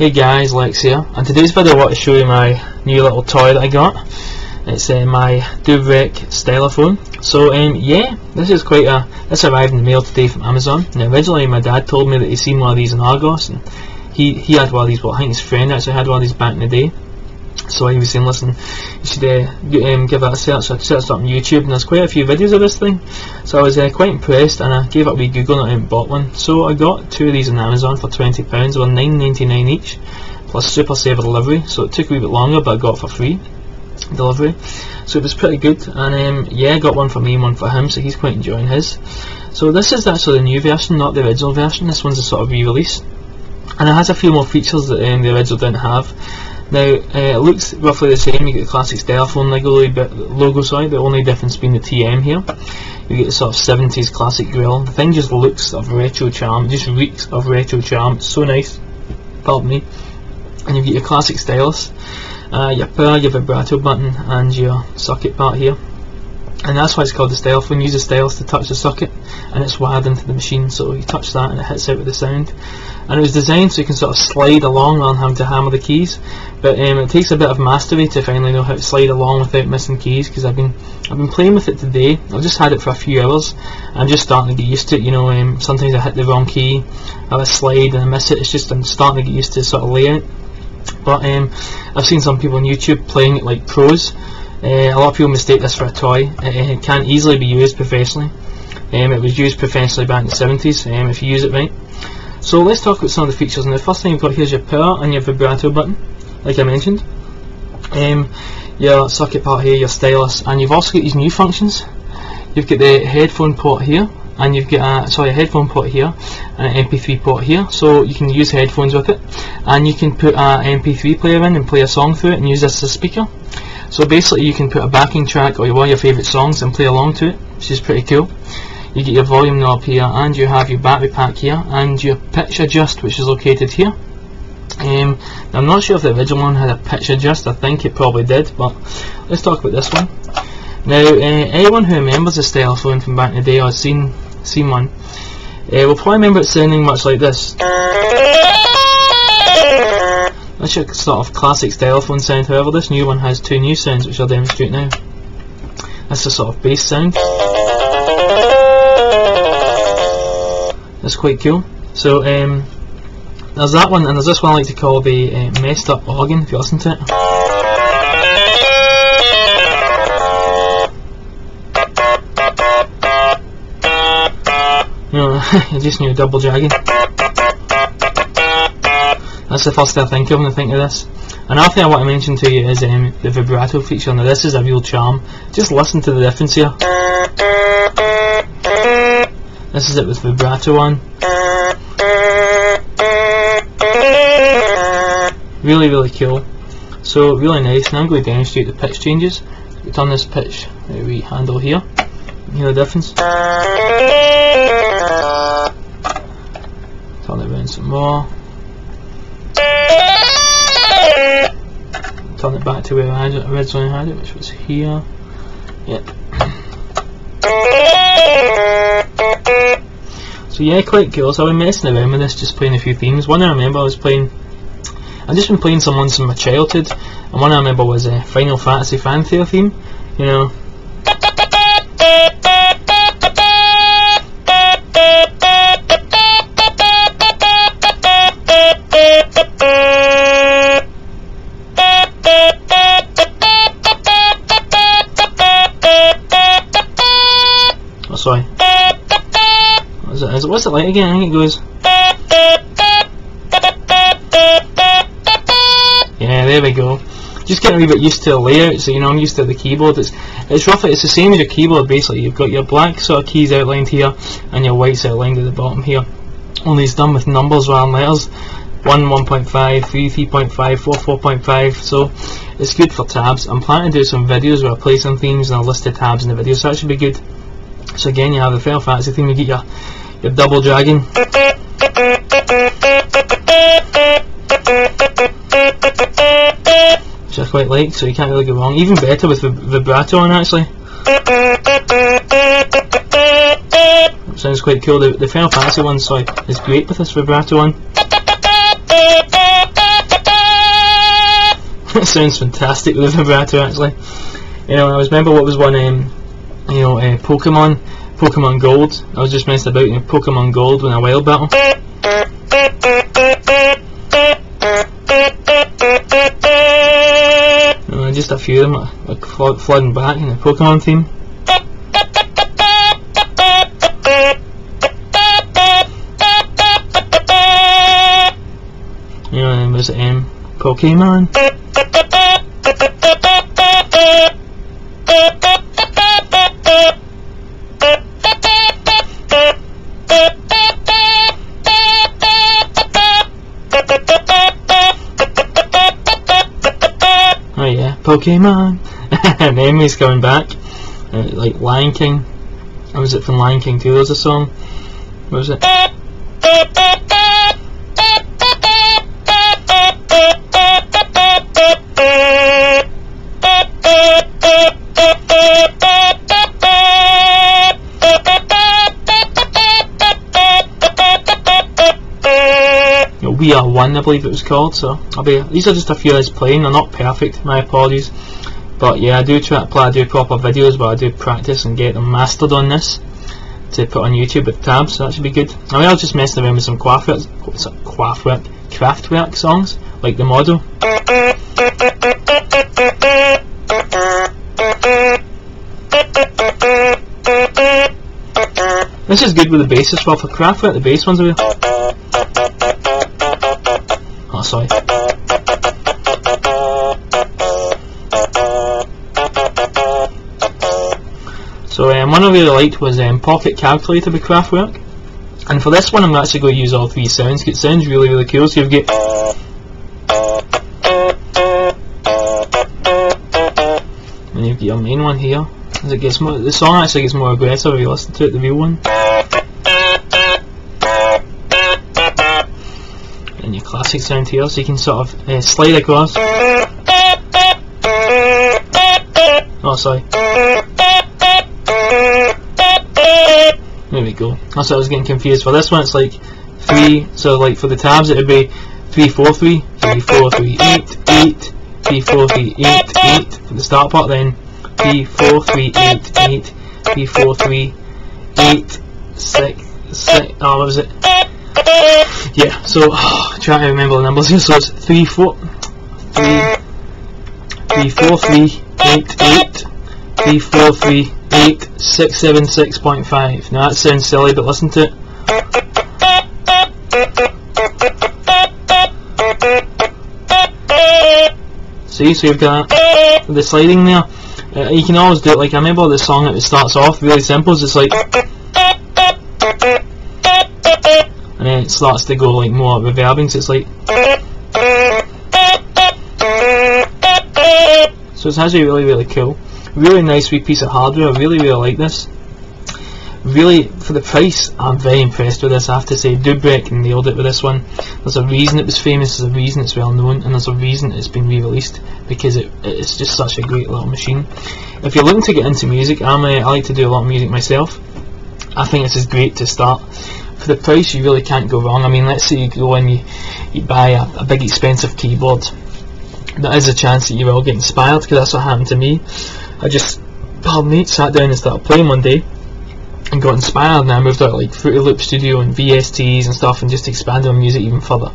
Hey guys, Lex here, and today's video I want to show you my new little toy that I got. It's uh, my Dubreq stylophone. So um, yeah, this is quite a, this arrived in the mail today from Amazon. Now originally my dad told me that he'd seen one of these in Argos, and he, he had one of these, well I think his friend actually had one of these back in the day. So he was saying, listen, you should uh, um, give that a search. I searched up on YouTube and there's quite a few videos of this thing. So I was uh, quite impressed and I gave a wee Google and I bought one. So I got two of these on Amazon for £20, they were nine ninety nine each, plus Super Saver delivery. So it took a wee bit longer but I got for free delivery. So it was pretty good and um, yeah, I got one for me and one for him, so he's quite enjoying his. So this is actually the new version, not the original version. This one's a sort of re-release. And it has a few more features that um, the original didn't have. Now, uh, it looks roughly the same. You get the classic stylophone logo, logo sorry, the only difference being the TM here. You get the sort of 70s classic grill. The thing just looks of retro charm, just reeks of retro charm. It's so nice. Pardon me. And you get your classic stylus, uh, your power, your vibrato button, and your socket part here. And that's why it's called the you Use the stylus to touch the socket, and it's wired into the machine. So you touch that, and it hits out with the sound. And it was designed so you can sort of slide along rather than having to hammer the keys. But um, it takes a bit of mastery to finally know how to slide along without missing keys. Because I've been I've been playing with it today. I've just had it for a few hours. I'm just starting to get used to it. You know, um, sometimes I hit the wrong key, I have a slide and I miss it. It's just I'm starting to get used to sort of layout. But um, I've seen some people on YouTube playing it like pros. Uh, a lot of people mistake this for a toy. It, it can easily be used professionally. Um, it was used professionally back in the 70s um, if you use it right. So let's talk about some of the features. And the first thing you've got here is your power and your vibrato button, like I mentioned. Um, your socket part here, your stylus, and you've also got these new functions. You've got the headphone port here, and you've got a sorry a headphone port here and an MP3 port here so you can use headphones with it and you can put an MP3 player in and play a song through it and use this as a speaker so basically you can put a backing track or one of your favourite songs and play along to it which is pretty cool. You get your volume knob here and you have your battery pack here and your pitch adjust which is located here. Um, I'm not sure if the original one had a pitch adjust I think it probably did but let's talk about this one. Now uh, anyone who remembers the stylophone from back in the day or has seen seen one, uh, will probably remember it sounding much like this. That's your sort of classic stylophone sound, however this new one has two new sounds which I'll demonstrate now. That's the sort of bass sound. That's quite cool. So um, there's that one and there's this one I like to call the uh, messed up organ if you listen to it. You know, just need a double dragon. That's the first thing I think of when I think of this. Another thing I want to mention to you is um, the vibrato feature. Now this is a real charm. Just listen to the difference here. This is it with vibrato on. Really, really cool. So really nice. Now I'm going to demonstrate the pitch changes. We turn this pitch, the wee handle here. You the difference? Turn it around some more. Turn it back to where I originally had it, which was here. Yep. So yeah, quite cool. So I've been messing around with this, just playing a few themes. One I remember I was playing, I've just been playing some ones from my childhood, and one I remember was a Final Fantasy Fanfare theme. You know, Again? I it goes. Yeah, there we go. Just getting a wee bit used to the layout, so you know I'm used to the keyboard. It's it's roughly it's the same as your keyboard basically. You've got your black sort of keys outlined here and your whites outlined at the bottom here. Only it's done with numbers rather than letters. 1 1.5, 3 3.5, 4 4.5 so it's good for tabs. I'm planning to do some videos where I play some themes and I'll list the tabs in the video so that should be good. So again you have the Fantasy theme, you get your, your double dragon. Which I quite like, so you can't really go wrong. Even better with vib vibrato on actually. Sounds quite cool. The, the Final Fantasy one sorry, is great with this vibrato on. it sounds fantastic with the vibrato actually. You know, I was remember what was one, um, you know, uh, Pokemon, Pokemon Gold. I was just messing about, know, Pokemon Gold when a wild battle. Know, just a few of them like, like flood, flooding back in the Pokemon theme. You know, and it um, Pokemon? Pokemon. Memory's coming back. Uh, like Lion King. Or was it from Lion King 2? There's a song. What was it? You know, we Are One, I believe it was called. So I'll be. These are just a few I was playing. They're not perfect. My apologies. But yeah, I do try to play. I do proper videos, but I do practice and get them mastered on this to put on YouTube with tabs. So that should be good. I mean, I just messing around with some Kraftwerk, Kraftwerk songs, like the model. This is good with the bass as well for Kraftwerk. The bass ones are. So um, one I really liked was um, Pocket Calculator by Kraftwerk. And for this one I'm actually going to use all three sounds. It sounds really really cool. So you've got and you've got your main one here. As it gets more, the song actually gets more aggressive if you listen to it, the real one. And your classic sound here, so you can sort of uh, slide across. Oh, sorry. There we go. That's what I was getting confused for. This one it's like three, so like for the tabs it would be three, four, three, three, four, three, eight, eight, three, four, three, eight, eight for the start part. Then three, four, three, eight, eight, three, four, three, eight, six, six. Oh, what was it? Yeah. So trying to remember the numbers here. So it's three, four, three, three, four, three, eight, eight, three, four, three, eight, six, seven, six point five. Now that sounds silly, but listen to it. See, so you've got the sliding there. Uh, you can always do it like I remember the song that starts off really simple. It's like, it starts to go like more reverbing. So it's like. So it's actually really really cool. Really nice wee piece of hardware. I really really like this. Really, for the price, I'm very impressed with this. I have to say, Dubreq nailed it with this one. There's a reason it was famous. There's a reason it's well known, and there's a reason it's been re-released because it, it's just such a great little machine. If you're looking to get into music, I'm, uh, I like to do a lot of music myself. I think this is great to start. For the price, you really can't go wrong. I mean, let's say you go and you, you buy a, a big expensive keyboard. There is a chance that you will get inspired because that's what happened to me. I just, pardon me, sat down and started playing one day and got inspired and I moved out like Fruity Loop Studio and VSTs and stuff and just expanded my music even further.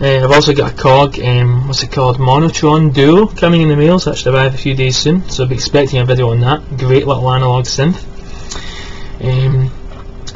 Uh, I've also got a Korg, um, what's it called, Monotron Duo coming in the mail, so that should arrive a few days soon, so I'll be expecting a video on that. Great little analog synth. Um,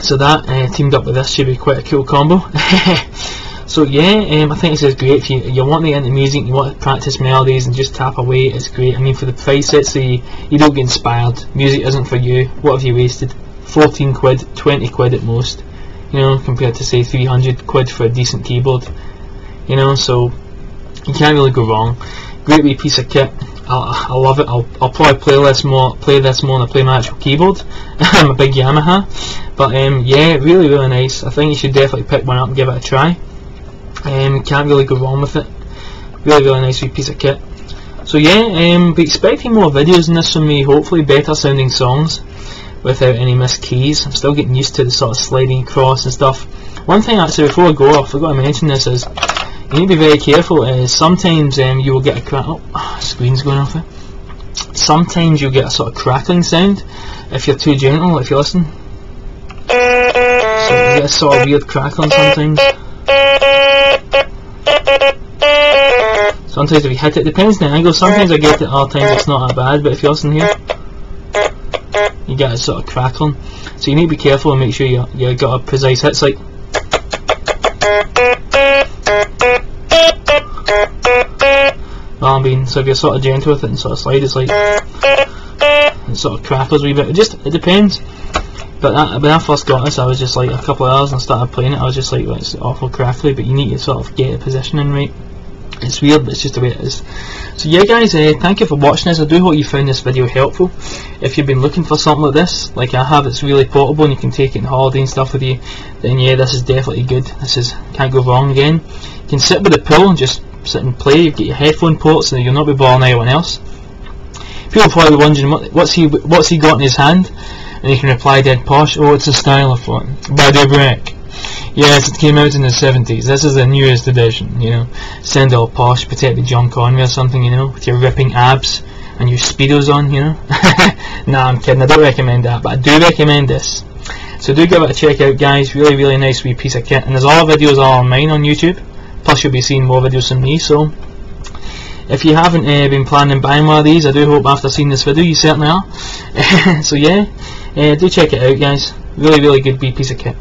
so that uh, teamed up with this should be quite a cool combo. so yeah, um, I think this is great if you, you want to get into music, you want to practice melodies and just tap away, it's great. I mean for the price it's you, you don't get inspired, music isn't for you, what have you wasted? 14 quid, 20 quid at most, you know, compared to say 300 quid for a decent keyboard, you know, so you can't really go wrong. Great wee piece of kit. I, I love it. I'll, I'll probably play this more, play this more than play my actual keyboard. I'm a big Yamaha, but um, yeah, really, really nice. I think you should definitely pick one up and give it a try. Um, can't really go wrong with it. Really, really nice piece of kit. So yeah, um, be expecting more videos in this from me. Hopefully, better sounding songs without any missed keys. I'm still getting used to the sort of sliding across and stuff. One thing actually before I go, off, I forgot to mention this is you need to be very careful. Uh, sometimes um, you will get a crack. Oh, screen's going off there. Sometimes you'll get a sort of crackling sound if you're too gentle. If you listen, so you get a sort of weird crackling sometimes. Sometimes if you hit it, depends on the angle. Sometimes I get it, other times it's not that bad. But if you listen here, you get a sort of crackling. So you need to be careful and make sure you you got a precise hits like. So if you're sort of gentle with it and sort of slide, it's like it sort of crackles a wee bit. It just it depends. But that, when I first got this, I was just like a couple of hours and started playing it. I was just like, well, it's awful crackly, but you need to sort of get the positioning right. It's weird, but it's just the way it is. So yeah, guys, uh, thank you for watching this. I do hope you found this video helpful. If you've been looking for something like this, like I have, it's really portable and you can take it on holiday and stuff with you. Then yeah, this is definitely good. This is can't go wrong again. You can sit by the pool and just sit and play. You get your headphone ports, and you'll not be bothering anyone else. People probably wondering what, what's he what's he got in his hand, and you can reply dead posh. Oh, it's a stylophone by Dubreq. Yes, it came out in the 70s. This is the newest edition, you know. Send all posh, protect the John Conway or something, you know, with your ripping abs and your speedos on, you know. nah, I'm kidding. I don't recommend that, but I do recommend this. So do give it a check out, guys. Really, really nice wee piece of kit. And there's all videos all on mine on YouTube. Plus, you'll be seeing more videos from me. So, if you haven't uh, been planning buying one of these, I do hope after seeing this video you certainly are. so yeah, uh, do check it out, guys. Really, really good wee piece of kit.